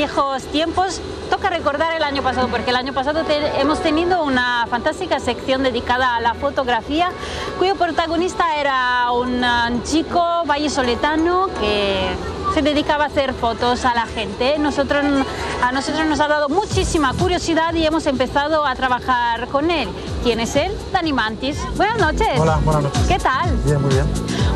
viejos tiempos, toca recordar el año pasado, porque el año pasado hemos tenido una fantástica sección dedicada a la fotografía, cuyo protagonista era un chico vallesoletano que se dedicaba a hacer fotos a la gente. Nosotros, a nosotros nos ha dado muchísima curiosidad y hemos empezado a trabajar con él. ¿Quién es él? Dani Mantis. Buenas noches. Hola, buenas noches. ¿Qué tal? Bien, muy bien.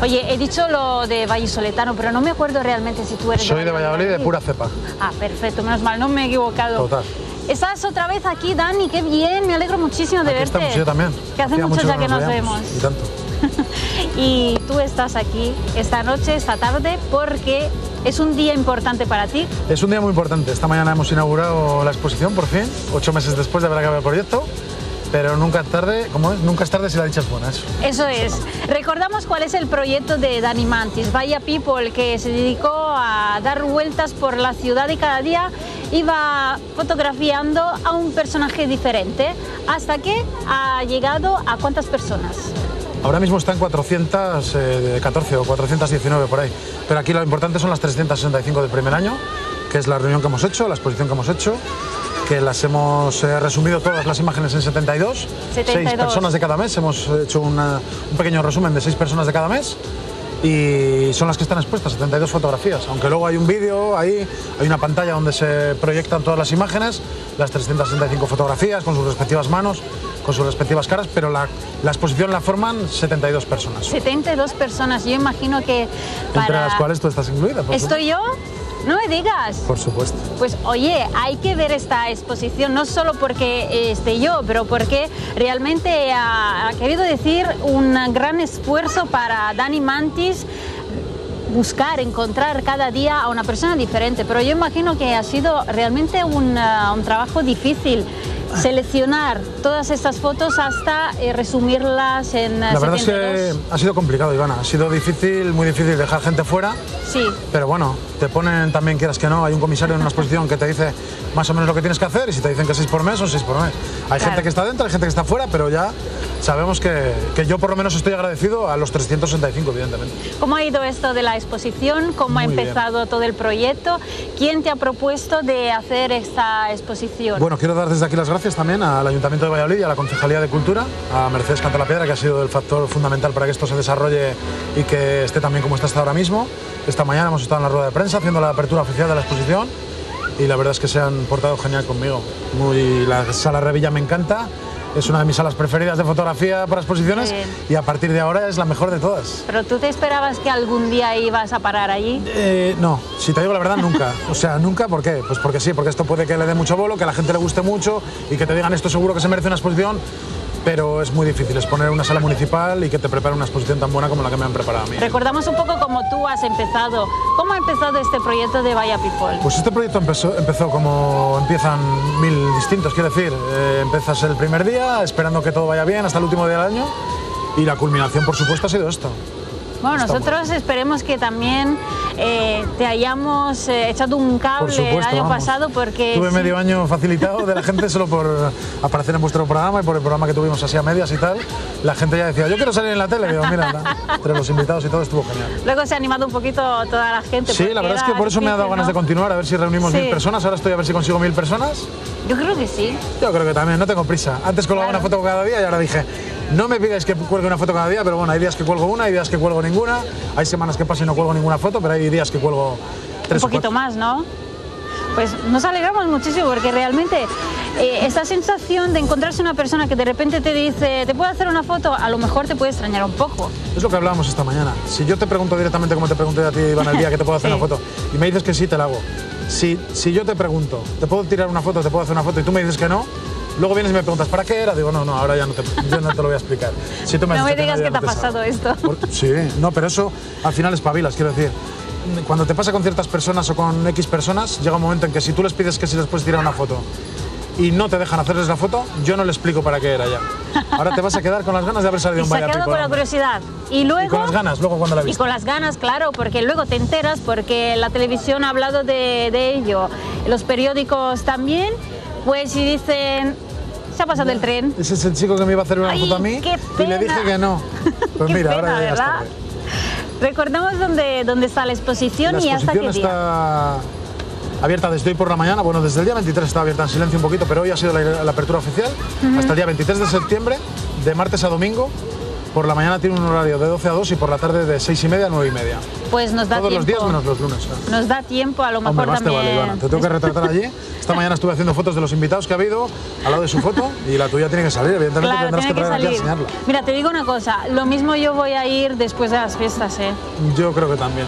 Oye, he dicho lo de Vallisoletano, pero no me acuerdo realmente si tú eres Soy de Valladolid, de pura cepa. Ah, perfecto, menos mal, no me he equivocado. Total. Estás otra vez aquí, Dani, qué bien, me alegro muchísimo de aquí verte. Estamos, yo también. Que hace mucho ya que nos vemos. Y tanto. y tú estás aquí esta noche, esta tarde, porque es un día importante para ti. Es un día muy importante. Esta mañana hemos inaugurado la exposición, por fin, ocho meses después de haber acabado el proyecto. Pero nunca es tarde, ¿cómo es? Nunca es tarde si la dicha es buena, eso. Eso es. Recordamos cuál es el proyecto de Dani Mantis, Vaya People, que se dedicó a dar vueltas por la ciudad y cada día iba fotografiando a un personaje diferente, hasta que ha llegado a cuántas personas. Ahora mismo está en 414 o 419 por ahí, pero aquí lo importante son las 365 del primer año, que es la reunión que hemos hecho, la exposición que hemos hecho, que las hemos eh, resumido todas las imágenes en 72, 72. seis personas de cada mes, hemos hecho un pequeño resumen de seis personas de cada mes y son las que están expuestas, 72 fotografías, aunque luego hay un vídeo ahí, hay una pantalla donde se proyectan todas las imágenes, las 365 fotografías con sus respectivas manos, con sus respectivas caras, pero la, la exposición la forman 72 personas. 72 personas, yo imagino que... Para... Entre las cuales tú estás incluida. Por ¿Estoy yo? No me digas. Por supuesto. Pues oye, hay que ver esta exposición, no solo porque esté yo, pero porque realmente ha, ha querido decir un gran esfuerzo para Dani Mantis buscar, encontrar cada día a una persona diferente, pero yo imagino que ha sido realmente un, uh, un trabajo difícil seleccionar todas estas fotos hasta eh, resumirlas en La verdad 72. es que ha sido complicado, Ivana. Ha sido difícil, muy difícil dejar gente fuera. Sí. Pero bueno, te ponen también, quieras que no, hay un comisario en una exposición que te dice más o menos lo que tienes que hacer y si te dicen que 6 por mes, son 6 por mes. Hay claro. gente que está dentro, hay gente que está fuera, pero ya sabemos que, que, yo por lo menos estoy agradecido a los 365, evidentemente. ¿Cómo ha ido esto de la exposición? ¿Cómo Muy ha empezado bien. todo el proyecto? ¿Quién te ha propuesto de hacer esta exposición? Bueno, quiero dar desde aquí las gracias también al Ayuntamiento de Valladolid y a la Concejalía de Cultura, a Mercedes Cantalapiedra, que ha sido el factor fundamental para que esto se desarrolle y que esté también como está hasta ahora mismo. Esta mañana hemos estado en la rueda de prensa haciendo la apertura oficial de la exposición y la verdad es que se han portado genial conmigo. Muy, la sala Revilla me encanta, es una de mis salas preferidas de fotografía para exposiciones Bien. y a partir de ahora es la mejor de todas. ¿Pero tú te esperabas que algún día ibas a parar allí? Eh, no, si te digo la verdad, nunca. O sea, nunca, ¿por qué? Pues porque sí, porque esto puede que le dé mucho bolo, que a la gente le guste mucho y que te digan esto seguro que se merece una exposición, pero es muy difícil exponer una sala municipal y que te prepare una exposición tan buena como la que me han preparado a mí. Recordamos un poco cómo tú has empezado. ¿Cómo ha empezado este proyecto de Vaya People? Pues este proyecto empezó, empezó como empiezan mil distintos, quiero decir, eh, empiezas el primer día esperando que todo vaya bien hasta el último día del año y la culminación, por supuesto, ha sido esto. Bueno, Estamos. nosotros esperemos que también eh, te hayamos eh, echado un cable supuesto, el año vamos. pasado porque... Tuve sí, medio año facilitado de la gente solo por aparecer en vuestro programa y por el programa que tuvimos así a medias y tal. La gente ya decía, yo quiero salir en la tele. Y digo, mira, na- entre los invitados y todo estuvo genial. Luego se ha animado un poquito toda la gente. Sí, la verdad es que por eso me ha dado ganas de continuar, a ver si reunimos Sí. mil personas. Ahora estoy a ver si consigo mil personas. Yo creo que sí. Yo creo que también, no tengo prisa. Antes colgaba Claro. una foto cada día y ahora dije, no me pidáis que cuelgue una foto cada día, pero bueno, hay días que cuelgo una, hay días que cuelgo ninguna, hay semanas que paso y no cuelgo ninguna foto, pero hay días que cuelgo tres un poquito más, ¿no? Pues nos alegramos muchísimo porque realmente eh, esta sensación de encontrarse una persona que de repente te dice, ¿te puedo hacer una foto? A lo mejor te puede extrañar un poco. Es lo que hablábamos esta mañana. Si yo te pregunto directamente como te pregunté a ti, Iván, el día que te puedo hacer Sí. una foto, y me dices que sí, te la hago. Si, si yo te pregunto, ¿te puedo tirar una foto, te puedo hacer una foto, y tú me dices que no, luego vienes y me preguntas, ¿para qué era? Digo, no, no, ahora ya no te, yo no te lo voy a explicar. Si tú me, has No me digas que te ha pasado esto. Por- sí, no, pero eso al final espabilas, quiero decir. Cuando te pasa con ciertas personas o con X personas, llega un momento en que si tú les pides que si les puedes tirar una foto y no te dejan hacerles la foto, yo no le explico para qué era ya. Ahora te vas a quedar con las ganas de haber salido Y en se ha quedado con la curiosidad. Y luego... Y con las ganas, luego cuando la Y viste. con las ganas, claro, porque luego te enteras, porque la televisión ha hablado de, de ello, los periódicos también, pues si dicen, se ha pasado el tren. Ese es el chico que me iba a hacer una Ay, foto a mí qué y le dije que no. Pues Qué mira, pena, ahora ya ¿verdad? está. Recordamos dónde, dónde está la exposición La y hasta qué exposición día. está abierta desde hoy por la mañana. Bueno, desde el día 23 estaba abierta en silencio un poquito, pero hoy ha sido la, la apertura oficial. Hasta el día 23 de septiembre, de martes a domingo. Por la mañana tiene un horario de 12 a 2 y por la tarde de 6 y media a 9 y media. Pues nos da Todos tiempo. los días menos los lunes. ¿eh? Nos da tiempo, a lo mejor Hombre, más te también. vale, Ivana. Te tengo que retratar allí. Esta mañana estuve haciendo fotos de los invitados que ha habido al lado de su foto y la tuya tiene que salir. Evidentemente Claro, tendrás que traer aquí a enseñarla. Mira, te digo una cosa, lo mismo yo voy a ir después de las fiestas, ¿eh? Yo creo que también.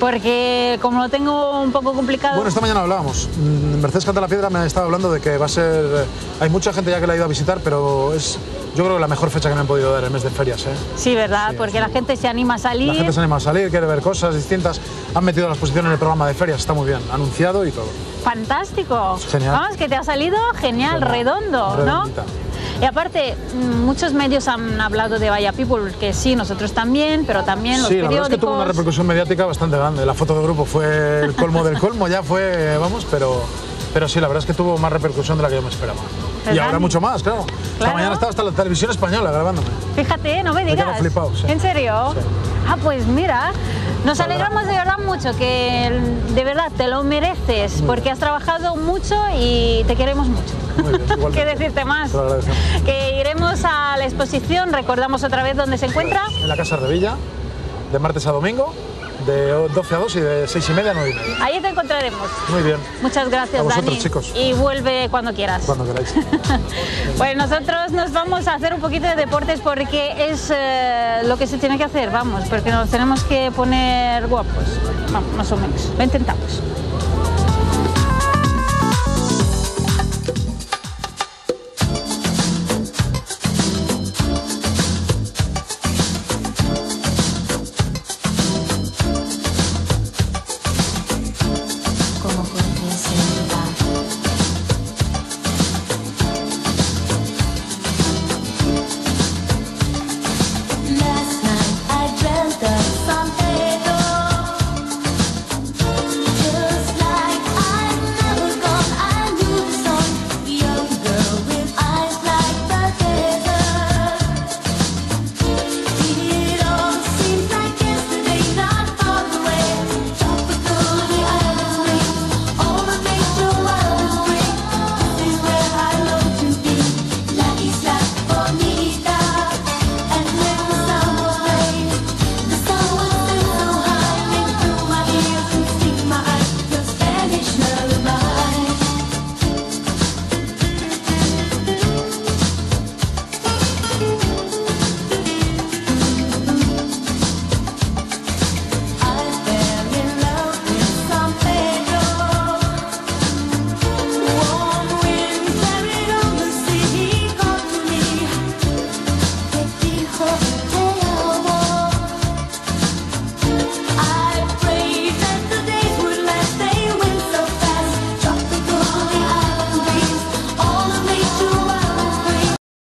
Porque como lo tengo un poco complicado... Bueno, esta mañana hablábamos. Mm, Mercedes Canta la Piedra me estaba hablando de que va a ser. eh, Hay mucha gente ya que la ha ido a visitar, pero es. Yo creo que la mejor fecha que me han podido dar el mes de ferias. ¿eh? Sí, ¿verdad? Sí, Porque sí. la gente se anima a salir. La gente se anima a salir, quiere ver cosas distintas. Han metido la exposición en el programa de ferias, está muy bien, anunciado y todo. Fantástico. Genial. Vamos, que te ha salido genial, Genial. redondo, Redondita. ¿no? Y aparte, mm, muchos medios han hablado de Vaya People, que sí, nosotros también, pero también los Sí, la verdad periódicos. es que tuvo una repercusión mediática bastante grande. La foto de grupo fue el colmo del colmo, ya fue, vamos, pero, pero sí, la verdad es que tuvo más repercusión de la que yo me esperaba. Y ahora mucho más, claro. Esta Claro. mañana estaba hasta la televisión española grabándome. Fíjate, no me digas. flipado, sí. ¿En serio? Sí. Ah, pues mira, nos La verdad. alegramos de verdad mucho, que de verdad te lo mereces, porque has trabajado mucho y te queremos mucho. Muy bien. ¿Qué decirte más? Que iremos a la exposición, recordamos otra vez dónde se encuentra. En la Casa Revilla, de martes a domingo, de 12 a 2 y de 6 y media a 9 y media. Ahí te encontraremos. Muy bien, Muchas gracias, A vosotros, Dani. chicos. Y vuelve cuando quieras. cuando queráis. Pues nosotros nos vamos a hacer un poquito de deportes porque es eh, lo que se tiene que hacer, vamos, porque nos tenemos que poner guapos, vamos, más o menos. Lo intentamos.